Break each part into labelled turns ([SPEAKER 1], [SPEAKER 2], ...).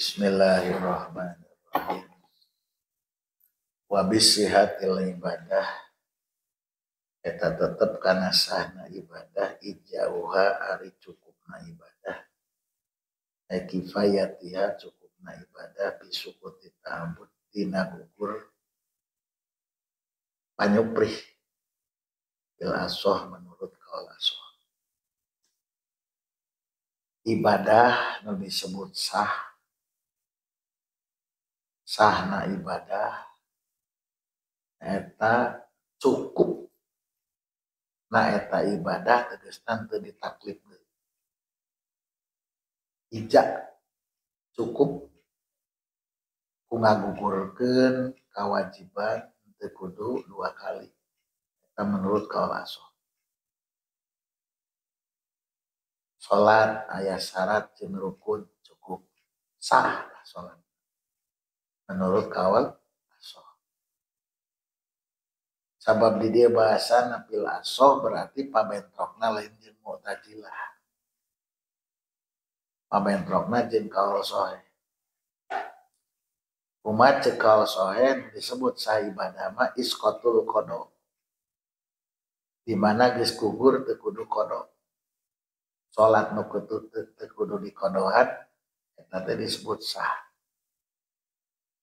[SPEAKER 1] Bismillahirrahmanirrahim. Wa bisihatil ibadah eta tetep kana sahna ibadah ijauha ari cukupna ibadah. Ai kifayatiha cukupna ibadah bisukuti ta'abud dina gugur panyuprih bil asoh menurut kaul asoh. Ibadah nu disebut sah sahna ibadah. Eta cukup. Nah eta ibadah tegesna teu ditaklif ijak cukup. Ku ngagugurkeun kewajiban teu kudu dua kali. Eta menurut kaul asoh salat ayat syarat jeung cukup. Sah salat menurut kawal asoh. Sabab di dia bahasa napil asoh berarti pabentrokna lain jeung mu'tajilah. Pabentrokna jeung kawal sohe. Umat cekal sohe disebut sah ibadah ma iskotul kodo. Di mana geus gugur teu kudu kodo. Salat nu kudu teu kudu dikodohan eta disebut sah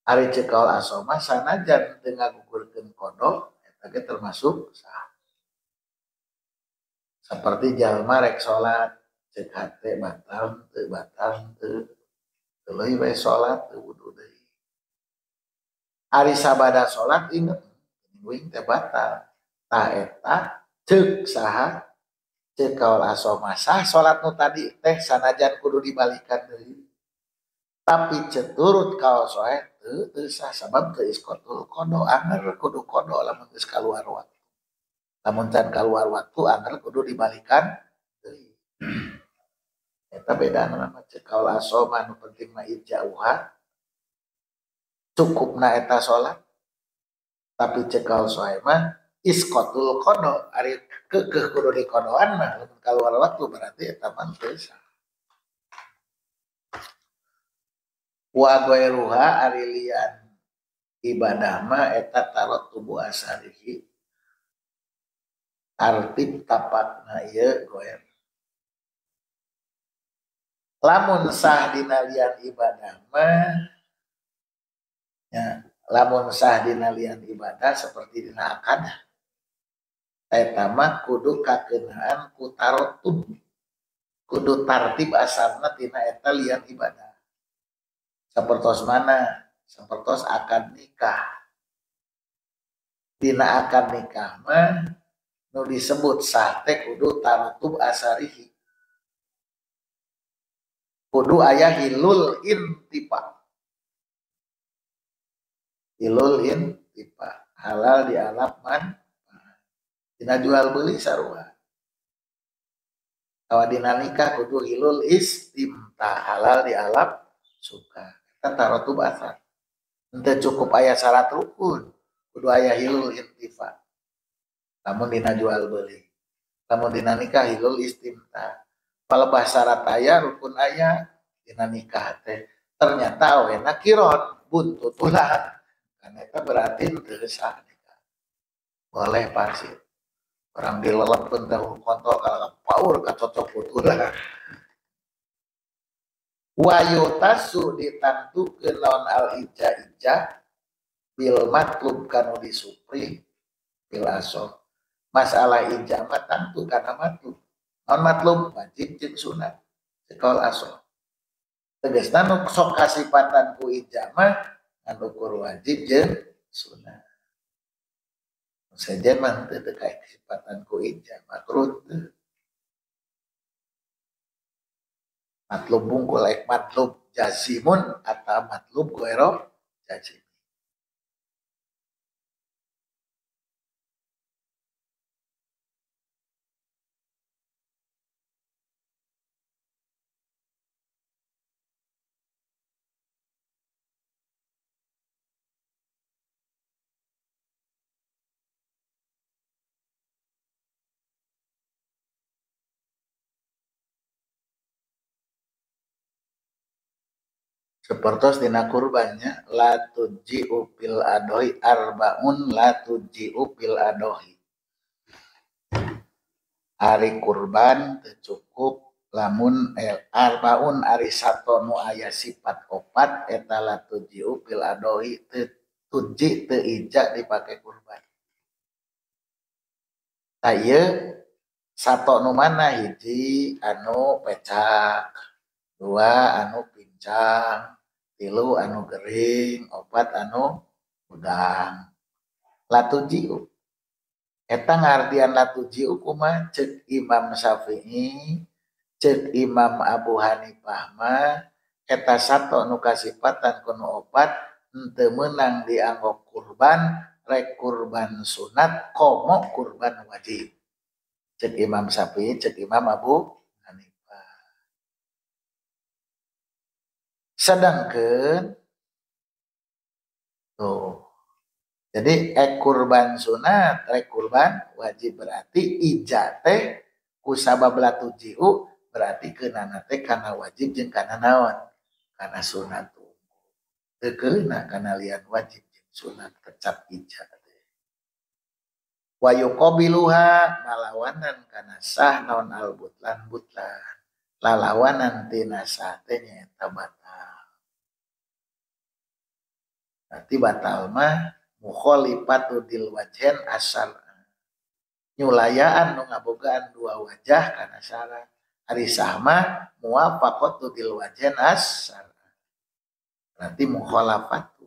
[SPEAKER 1] Ari cekal asoma sanajan teu ngagugurkeun kodok ge termasuk sah. Seperti jalma rek salat cek hate batal teu batal tuluy we salat teu wudu deui. Ari sabada salat inget mingguing teh batal. Tah eta cek saha cek asoma sah salat nu tadi teh sanajan kudu dibalikan deui. Tapi ceturut kaul soe teu sah sabab teu iskotul kodo anger kudu kodo lamun geus kaluar waktu. Lamun can kaluar waktu anger kudu dibalikan deui. Eta beda nama cekal asoma nu penting mah ijauha cukupna eta salat tapi cekal soe mah iskotul kodo ari kekeh kudu dikodoan mah lamun kaluar waktu berarti eta mah teu sah wa ghairuha arilian ibadah ma eta tarot tubuh asarihi. Artib tapakna ieu goer. Lamun sah dina lian ibadah mah ya lamun sah dina lian ibadah seperti dina akad eta mah kudu kakeunaan ku tarotub kudu tartib asalna tina eta lian ibadah sepertos mana? Sepertos akan nikah. Tina akan nikah mah nu disebut sate kudu tarutub asarihi. Kudu ayah hilul intipa. Hilul intipa. Halal di alam man. Tina jual beli sarua. Kalau dina nikah kudu hilul istimta. Halal di alam suka kan tuh basar ente cukup ayah syarat rukun kudu ayah hilul intifa namun dina jual beli namun dina nikah hilul istimta palebah syarat ayah rukun ayah dina nikah teh ternyata we nakiron buntut ulah. Karena itu berarti itu sah nikah. Boleh pasti orang dilelep pun tahu kontol kalau paur kacocok ulah wayotasu ke lawan al ija ija bil matlub kanu disupri bil aso masalah ija mah tentu karena matlub. Non matlub wajib jeung sunat. Sekolah aso tegasna nu sok kasipatan ku ija mah anu kur wajib jeung sunat. Saja mah teu kasipatan ku ija makruh matlub bungkul ek matlub jazimun atau matlub goero jazim seperti dina kurbannya la tuji upil adohi arbaun la tuji upil adohi hari kurban tercukup lamun eh, arbaun ari satu nu aya sifat opat eta la tuji upil adohi te, tuji te ija dipakai kurban. Ayo satu nu mana? Hiji anu pecak dua anu pincang tilu anu Gering obat anu udang latujiu eta ngartian latujiu kuma cek Imam Syafi'i cek Imam Abu Hanifah mah eta satu anu kasipatan kuno obat ente menang dianggap kurban rek kurban sunat komo kurban wajib. Cek Imam Syafi'i cek Imam Abu sedangkan tuh jadi ek kurban sunat ek kurban wajib berarti ijate kusabab latu jiu berarti kena nate karena wajib jeng karena nawan karena sunat tuh tekena karena lihat wajib jeng sunat kecap ijat wayukobiluha malawanan karena sah naon al butlan. Lalawanan tina tabat Berarti batal mah mukhalifatu dil wajhen asal nyulayaan nu ngabogaan dua wajah karena syarat hari sama muwafaqatu dil wajhen asal. Berarti mukhalafatu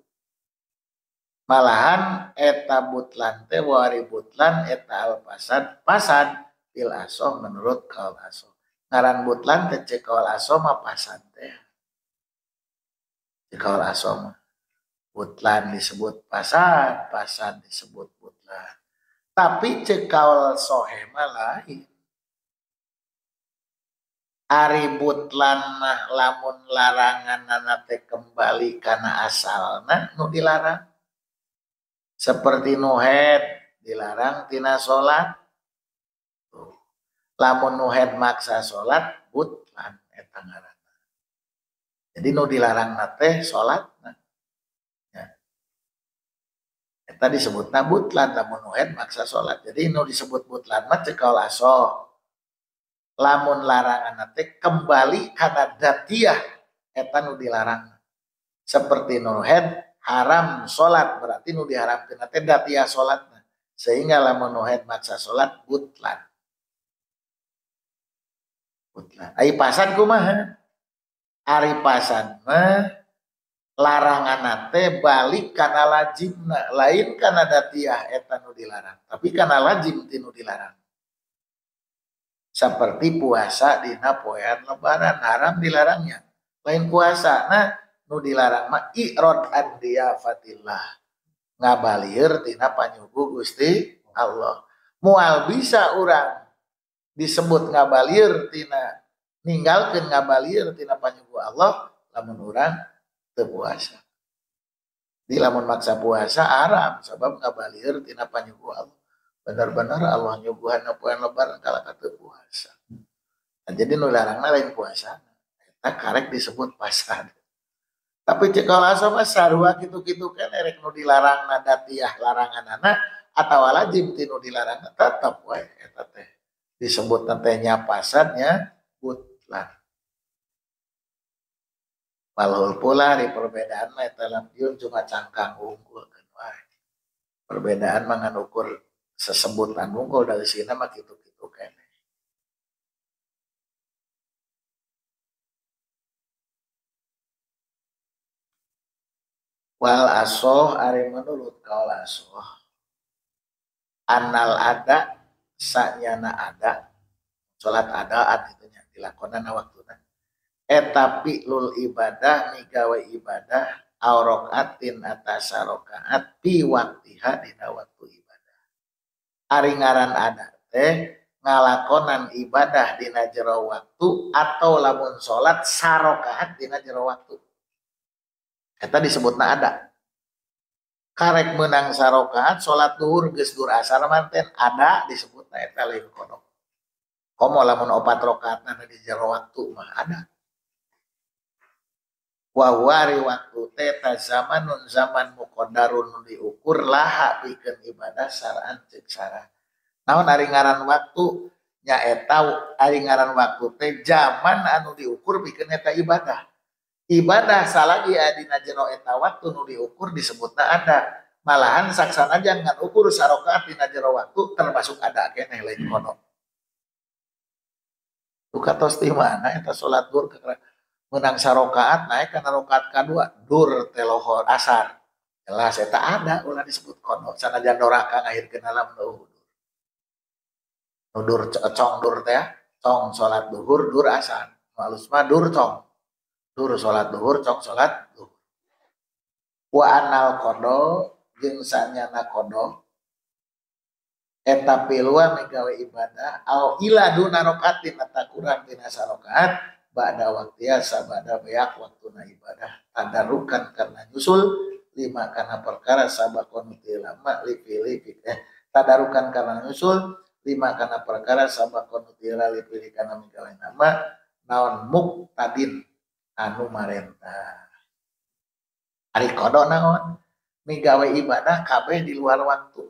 [SPEAKER 1] malahan eta butlan teh wari butlan eta al pasad pasad bil asoh menurut kaul asoh. Ngaran butlan teh cek kaul asoh mah pasad teh. Cek kaul asoh mah Butlan disebut pasad, pasad disebut butlan. Tapi cekal sohema lain. Ari butlan mah lamun larangan nanate kembali karena asalna nu dilarang. Seperti nuhed dilarang tina sholat. Lamun nuhed maksa sholat butlan etangaran. Jadi nu dilarang nate sholat tadi disebut butlan lamun nuhed maksa sholat. Jadi nu disebut butlan mah cekal aso lamun larangan nanti kembali karena datiah eta nu dilarang. Seperti nuhed haram sholat berarti nu diharamkan nanti datiah sholat sehingga lamun nuhed maksa sholat butlan. Butlan. Ai pasan kumaha? Ari pasan mah larangan nate balik karena lajimna lain karena datiah eta nu dilarang. Tapi karena lajim tinu dilarang. Seperti puasa dina poean lebaran haram dilarangnya. Lain puasa nah nu dilarang mah irod dia fatillah ngabalir tina panyugu Gusti Allah. Mual bisa orang disebut ngabalir tina ninggalkan ngabalir tina panyugu Allah lamun orang puasa. Di lamun maksa puasa Arab sebab nggak balir tina panyugu Allah. Benar-benar Allah nyuguhan poin lebaran kalau kata puasa. Nah, jadi nularangna lain puasa. Kita karek disebut pasar. Tapi cek kalau sama sarua gitu-gitu kan erek nu dilarang nada tiah larangan anak atau wajib tinu dilarang tetap wae. Eta teh disebut nantinya pasarnya butlan Walhul pula di perbedaan dalam diun cuma cangkang unggul kan Perbedaan mangan ukur sesebutan unggul dari sini mah gitu-gitu kan. Wal asoh ari menurut kaul asoh anal ada saknyana ada sholat ada itu dilakonan waktu etapi lul ibadah migawe ibadah aurokaatin atas rokaat pi waktiha dina waktu ibadah. Ari ngaran ada teh ngalakonan ibadah dina jero waktu atau lamun sholat sarokaat dina jero waktu. Eta disebutna ada karek menang sarokaat sholat duhur geus dur asar manten ada disebutna eta lain kodok. Komo lamun opat rokaat di jero waktu mah ada wawari waktu teta zaman nun zaman mukodarun diukur laha bikin ibadah saraan cek sarah. Naon ari ngaran waktu? Nyaeta ari ngaran waktu teh zaman anu diukur bikin eta ibadah. Ibadah salagi adina jero eta waktu nu diukur disebutna ada. Malahan saksana jangan ukur sarokaat dina jero waktu termasuk ada kene lain kono. Duka tos di mana eta salat dur menang sarokaat naik karena rokaat kedua. Dur telohor asar. Jelas eta ada ulah disebut kono. Sanajan doraka ngahirkeun alam nuhur. Dur cong dur teh cong salat duhur dur asar. Halus mah dur cong. Dur salat duhur cong salat duhur. Wa anal kodo jeung sanyana kodo eta pilua megawe ibadah au ila duna rokatin atau kurang tina sarokat ba'da waktiya sabada beak waktuna ibadah. Tadarukan karena nyusul lima karena perkara sabakon lama lipi lipi eh tadarukan karena nyusul lima karena perkara sabakon utila lipi karena megawe nama naon muktadin anu marenta. Hari kodo naon? Megawe ibadah kabeh di luar waktu.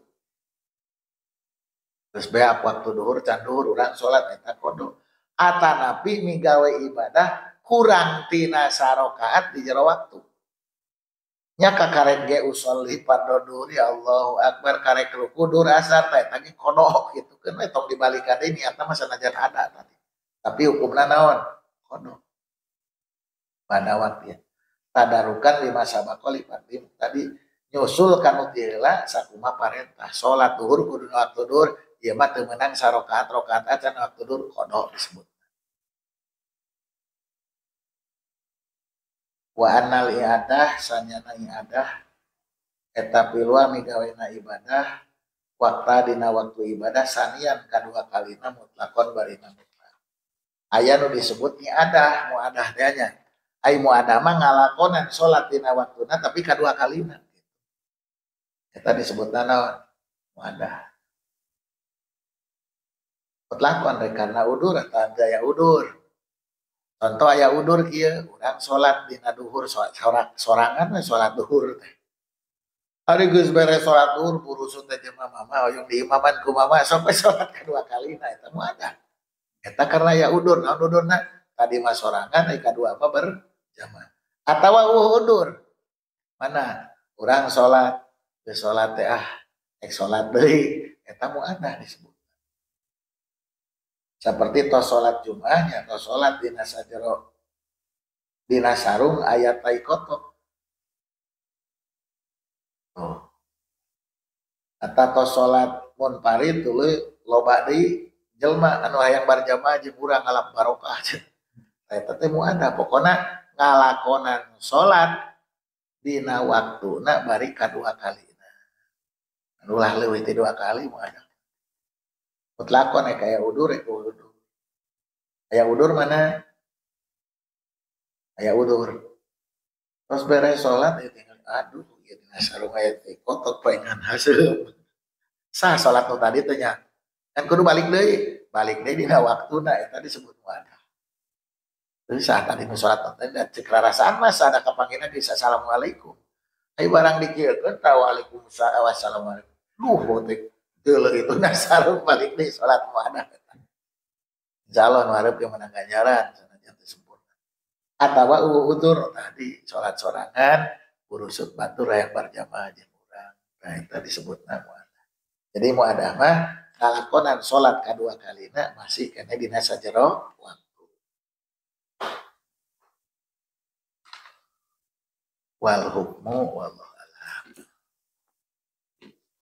[SPEAKER 1] Terus beak waktu duhur can duhur urang sholat eta kodo nabi migawe ibadah kurang tina sarokaat di jero waktu. Nya kakarek ge usolli pandoduri Allahu Akbar karek ruku dur asar teh tadi kodo gitu kan tong dibalikan ini atau masa najan ada tadi. Tapi hukumna naon? Kodo pada waktu ya. Tadarukan lima sabako lipat tadi nyusul kanu tila sakuma parentah. Sholat duhur kudu waktu duhur Iya mah temenang sarokat rokat acan waktu dur kodo disebut. Wa anal iadah sanyana iadah eta pilua migawena ibadah wakta dina waktu ibadah sanian kadua kalina mutlakon barina mutlak. Aya nu disebut iadah muadah dianya. Ai muadah mah ngalakonan salat dina waktuna tapi kadua kalina. Disebut naon? Muadah lakon rek karena udur atau gaya udur contoh ayah udur kia orang sholat di duhur sorak sorangan sholat duhur teh. Hari gus beres sholat duhur buru suntai jema mama oyong di imaman ku mama sampai sholat kedua kali nah itu ada. Kita karena ya udur nah udur nah? Tadi mas sorangan yang kedua apa berjamaah. Atau udur. Mana? Orang sholat ke sholat teh ah ek sholat deh kita mau ada disebut seperti tos sholat jumahnya tos sholat di nasajero di nasarung ayat taikoto oh. atau tos sholat parit dulu loba di jelma anu hayang barjamaah jeung urang ngalap barokah. Eta teh ada pokoknya ngalakonan sholat dina waktu nak bari kadua kali. Anu lah leuwih dua kali mau ada mutlakon ya kayak udur ya udur. Kayak udur mana? Kayak udur. Terus beres sholat ya tinggal aduh ya tinggal sarung ayat kotok pengen hasil. Sah sholat tuh tadi tanya kan kudu balik deh balik deh dina waktu nah itu disebut wadah. Jadi saat tadi mau sholat tadi dan cek rasaan mas ada kepanggilan bisa assalamualaikum. Ayo barang dikirkan tahu waalaikumsalam. Wassalamualaikum luh botek Dulu itu nasarung balik nih sholat mana. Jalan warap yang menang ganjaran. Sempurna. Atau udur tadi sholat sorangan. Urusut batu rakyat berjamaah aja kurang. Nah itu disebut nama. Jadi mau ada mah ngalakonan sholat kedua kali nah masih kena dinasa jero waktu. Wal hukmu.